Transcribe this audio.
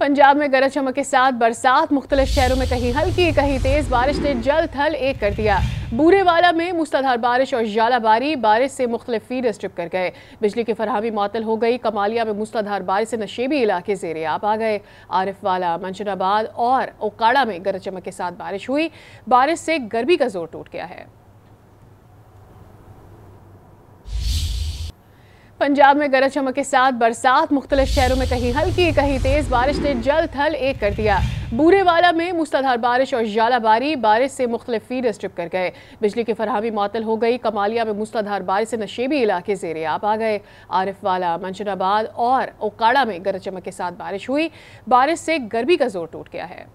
पंजाब में गरज चमक के साथ बरसात, मुख्तलिफ़ शहरों में कहीं हल्की, कहीं तेज बारिश ने जल थल एक कर दिया। बूरेवाला में मूसलाधार बारिश और जालाबारी बारिश से मुख्तलिफ़ फ़ीड स्ट्रिप कर गए। बिजली की फरहमी मअतल हो गई। कमालिया में मूसलाधार बारिश से नशेबी इलाके जेर आप आ गए। आरिफवाला मंशनाबाद और ओकाड़ा में गरज चमक के साथ बारिश हुई। बारिश से गर्मी का ज़ोर टूट गया है। पंजाब में गरज चमक के साथ बरसात, मुख्तलिफ़ शहरों में कहीं हल्की, कहीं तेज बारिश ने जल थल एक कर दिया। बूरेवाला में मूसलाधार बारिश और जालाबारी बारिश से मुख्तलिफ़ फ़ीड स्ट्रिप कर गए। बिजली की फरहमी मअतल हो गई। कमालिया में मूसलाधार बारिश से नशेबी इलाके जेर आप आ गए। आरिफवाला मंशनाबाद और ओकाड़ा में गरज चमक के साथ बारिश हुई। बारिश से गर्मी का ज़ोर टूट गया है।